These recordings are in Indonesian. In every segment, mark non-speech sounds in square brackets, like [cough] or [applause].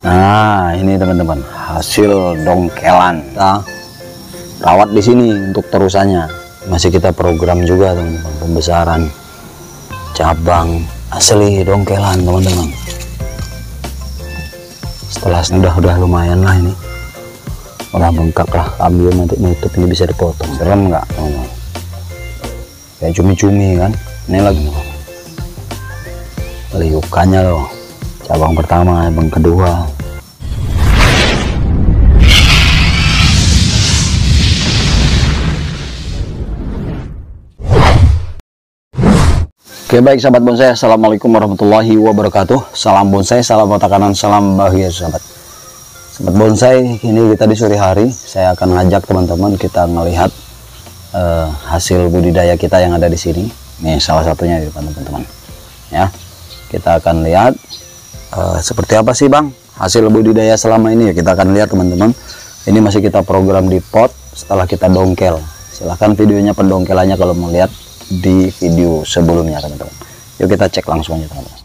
Nah, ini teman-teman hasil dongkelan. Kita rawat di sini untuk terusannya. Masih kita program juga teman-teman pembesaran cabang asli dongkelan teman-teman. Setelah udah udah lumayan lah ini. Udah bengkak lah, ambil nanti nutup ini bisa dipotong. Serem nggak teman-teman? Kayak cumi-cumi kan? Ini lagi liukannya loh cabang pertama cabang kedua. Oke baik sahabat bonsai Assalamualaikum warahmatullahi wabarakatuh. Salam bonsai, salam otak kanan, salam bahagia sahabat. Sahabat bonsai ini kita di sore hari Saya akan ngajak teman-teman kita melihat uh, Hasil budidaya kita yang ada di sini. Ini salah satunya ya teman-teman. Ya kita akan lihat uh, seperti apa sih bang hasil budidaya selama ini? Ya kita akan lihat teman-teman. Ini masih kita program di pot setelah kita dongkel. Silahkan videonya pendongkelannya kalau mau lihat di video sebelumnya teman-teman. Yuk kita cek langsung aja teman-teman.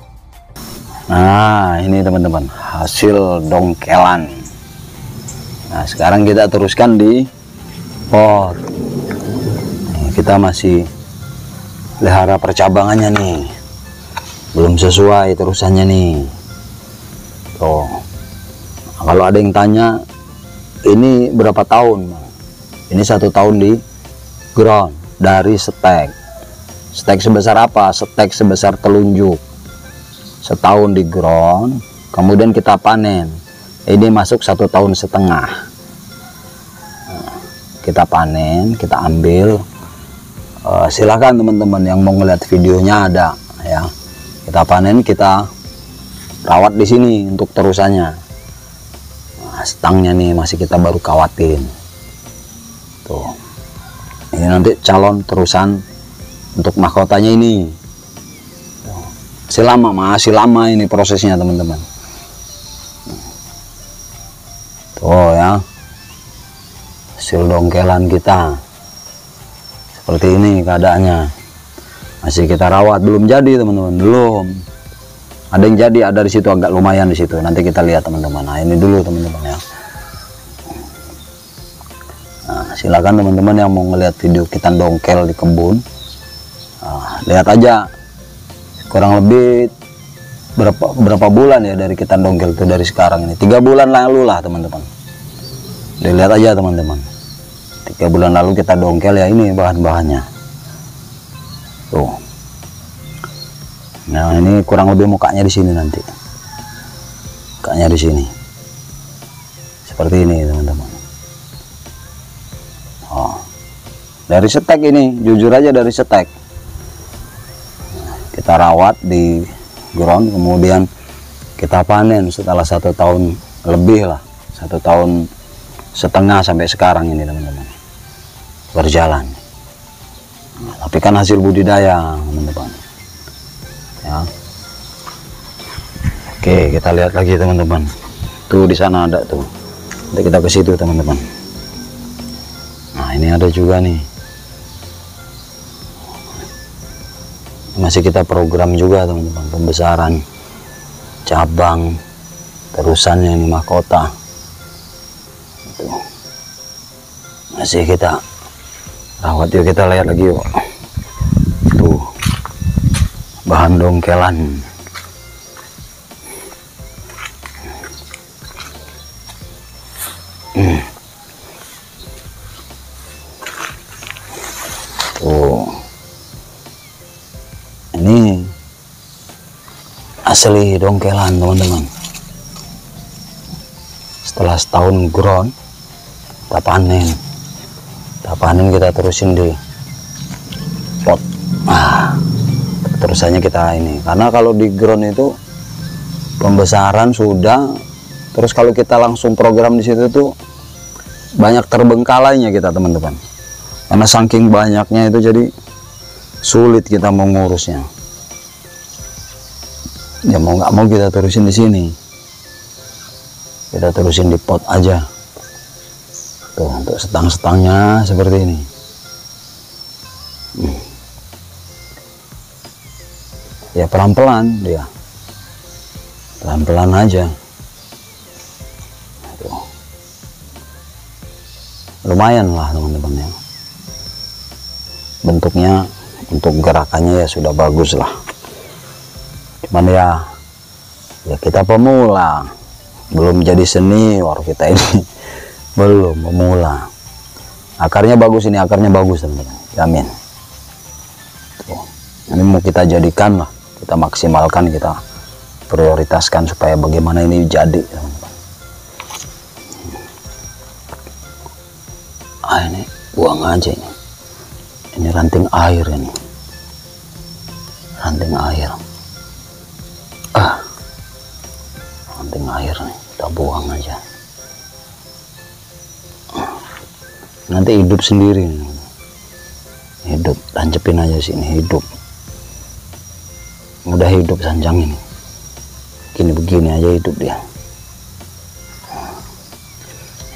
Nah ini teman-teman hasil dongkelan. Nah sekarang kita teruskan di pot. Kita masih lihara percabangannya nih. Belum sesuai terusannya nih. nah, kalau ada yang tanya ini berapa tahun? Ini satu tahun di ground dari stek stek sebesar apa? Stek sebesar telunjuk. Setahun di ground kemudian kita panen. Ini masuk satu tahun setengah. Kita panen kita ambil. Uh, silahkan teman-teman yang mau ngeliat videonya ada ya. Kita panen kita rawat di sini untuk terusannya stangnya nih masih kita baru kawatin. Tuh. Ini nanti calon terusan untuk mahkotanya ini. Masih lama masih lama ini prosesnya teman-teman. Tuh ya. Hasil dongkelan kita. Seperti ini keadaannya. Masih kita rawat belum jadi teman-teman. Belum ada yang jadi ada di situ agak lumayan di situ. Nanti kita lihat teman-teman. Nah ini dulu teman-teman ya. Nah, silakan teman-teman yang mau ngelihat video kita dongkel di kebun. Nah, lihat aja. Kurang lebih berapa berapa bulan ya dari kita dongkel itu dari sekarang ini? Tiga bulan lalu lah teman-teman. Dilihat aja teman-teman. Tiga bulan lalu kita dongkel ya ini bahan-bahannya. Tuh nah ini kurang lebih mukanya di sini nanti. Mukanya di sini. Seperti ini teman-teman. Oh. Dari setek ini jujur aja dari setek kita rawat di ground kemudian kita panen setelah satu tahun lebih lah. Satu tahun setengah sampai sekarang ini teman-teman. Berjalan. Tapi kan hasil budidaya teman-teman ya. Oke kita lihat lagi teman-teman. Tuh di sana ada tuh. Nanti kita ke situ teman-teman. Nah ini ada juga nih. Masih kita program juga teman-teman pembesaran cabang terusannya ini mahkota. Tuh. Masih kita rawat yuk kita lihat lagi yuk. Tuh bahan dongkelan hmm. tuh ini asli dongkelan teman-teman. Setelah setahun ground kita panen. Kita panen kita terusin di terusannya kita ini. Karena kalau di ground itu pembesaran sudah. Terus kalau kita langsung program di situ tuh banyak terbengkalainya kita teman-teman. Karena saking banyaknya itu jadi sulit kita mengurusnya. Ya mau nggak mau kita terusin di sini. Kita terusin di pot aja. Tuh untuk setang-setangnya seperti ini ya pelan-pelan dia. Pelan-pelan aja. Lumayan lah teman-teman ya. Bentuknya untuk gerakannya ya sudah bagus lah. Cuman ya ya kita pemula. Belum jadi seni war kita ini. [laughs] Belum pemula. Akarnya bagus ini akarnya bagus teman-teman. Jamin ini mau kita jadikan lah kita maksimalkan kita prioritaskan supaya bagaimana ini jadi. Ah ini buang aja ini. Ini ranting air ini. Ranting air. Ah. Ranting air nih kita buang aja. Nanti hidup sendiri. Hidup tancepin aja sini hidup udah hidup sanjang ini. Gini begini aja hidup dia.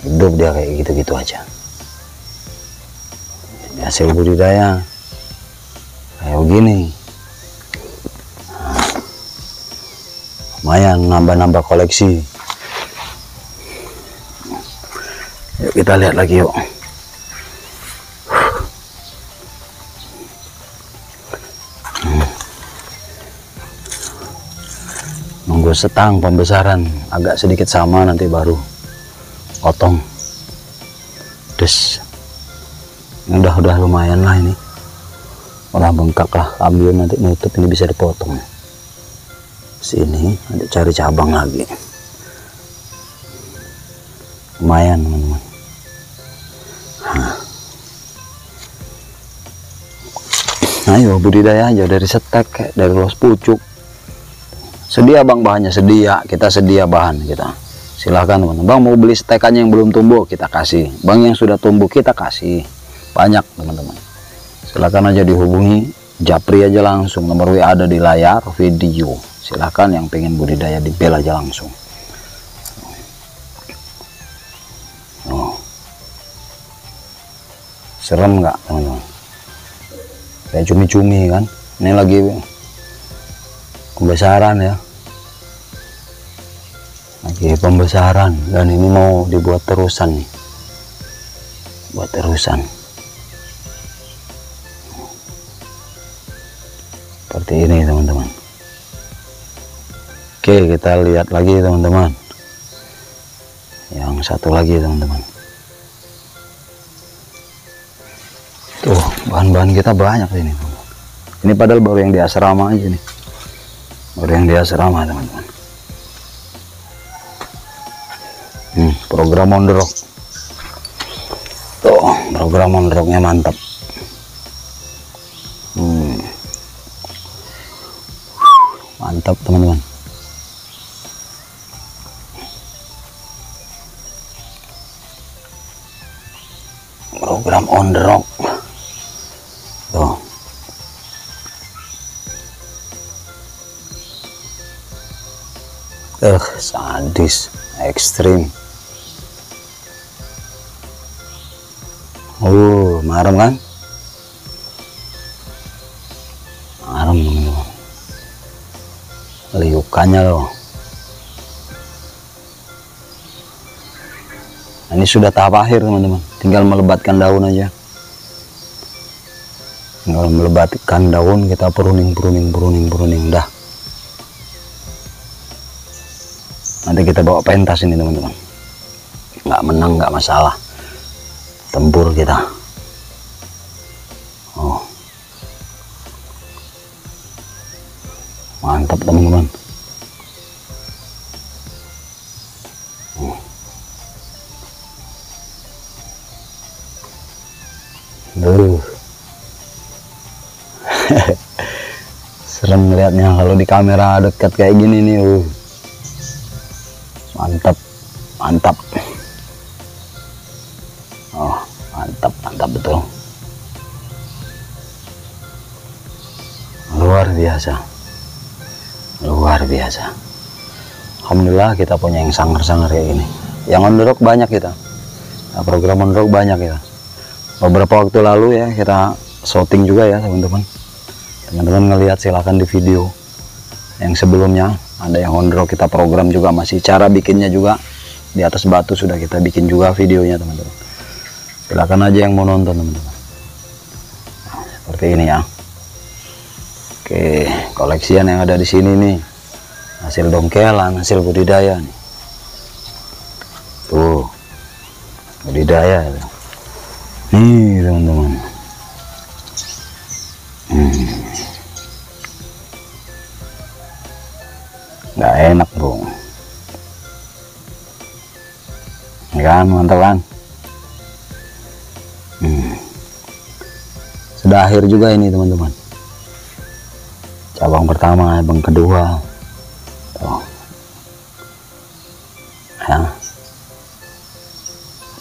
Hidup dia kayak gitu-gitu aja. Hasil budidaya. Kayak begini. Lumayan nambah-nambah koleksi. Yuk kita lihat lagi yuk nunggu setang pembesaran agak sedikit sama nanti baru potong. Des. Ini udah udah lumayan lah ini. Udah bengkak lah ambil nanti nutup ini bisa dipotong. Sini nanti cari cabang lagi. Lumayan teman-teman. Ayo budidaya aja dari setek dari los pucuk sedia bang bahannya sedia kita sedia bahan kita. Silahkan teman bang mau beli stekannya yang belum tumbuh kita kasih. Bang yang sudah tumbuh kita kasih. Banyak teman-teman. Silahkan aja dihubungi. Japri aja langsung. Nomor WA ada di layar video. Silahkan yang pengen budidaya di bel aja langsung. Oh. serem nggak teman-teman? Kayak cumi-cumi kan? Ini lagi pembesaran ya. Lagi pembesaran dan ini mau dibuat terusan nih. Buat terusan. Seperti ini teman-teman. Oke kita lihat lagi teman-teman. Yang satu lagi teman-teman. Tuh bahan-bahan kita banyak ini ini padahal baru yang di asrama aja nih baru yang di asrama teman-teman. Hmm, program on the rock. Tuh program on the rocknya mantap. Hmm. mantap teman-teman. Program on the rock sadis ekstrim. Oh marem kan? Marem. Liukannya loh. Nah, ini sudah tahap akhir teman-teman. Tinggal melebatkan daun aja. Tinggal melebatkan daun kita pruning pruning pruning pruning dah nanti kita bawa pentas ini teman-teman. Nggak menang nggak masalah. Tempur kita. Oh. Mantap teman-teman. Oh. Duh. [laughs] serem melihatnya kalau di kamera dekat kayak gini nih uh mantap mantap. Oh mantap mantap betul. Luar biasa. Luar biasa. Alhamdulillah kita punya yang sangar-sangar kayak gini. Yang on rock banyak kita. Nah, program on the rock banyak kita. Beberapa waktu lalu ya kita shooting juga ya teman-teman. Teman-teman ngelihat silahkan di video yang sebelumnya ada yang rock kita program juga masih cara bikinnya juga. Di atas batu sudah kita bikin juga videonya teman-teman. Silakan aja yang mau nonton teman-teman. Seperti ini ya. Oke koleksian yang ada di sini nih. Hasil dongkelan hasil budidaya nih. Tuh budidaya nih teman-teman. Hmm. Nggak enak bro. Ya kan mantap kan? Hmm. sudah akhir juga ini teman-teman. Cabang pertama cabang kedua. Tuh. Ya.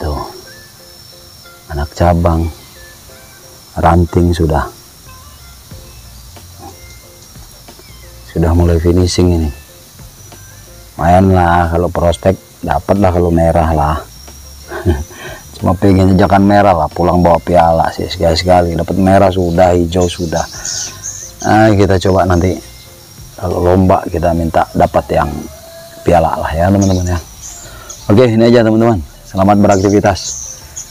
Tuh. Anak cabang. Ranting sudah. Sudah mulai finishing ini lumayan lah kalau prospek dapat lah kalau merah lah. [laughs] Cuma pengen jejakan merah lah pulang bawa piala sih sekali-sekali. Dapat merah sudah hijau sudah. Nah kita coba nanti kalau lomba kita minta dapat yang piala lah ya teman-teman ya. Oke ini aja teman-teman. Selamat beraktivitas.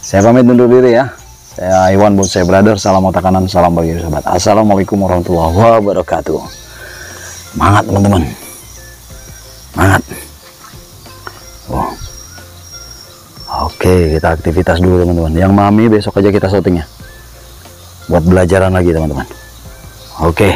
Saya pamit undur diri ya. Saya Iwan Bonsai Brother. Salam otak kanan salam bagi sahabat. Assalamualaikum warahmatullahi wabarakatuh. Semangat teman-teman oke kita aktivitas dulu teman-teman. Yang mami besok aja kita syutingnya buat belajaran lagi teman-teman. Oke